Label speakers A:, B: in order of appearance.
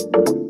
A: you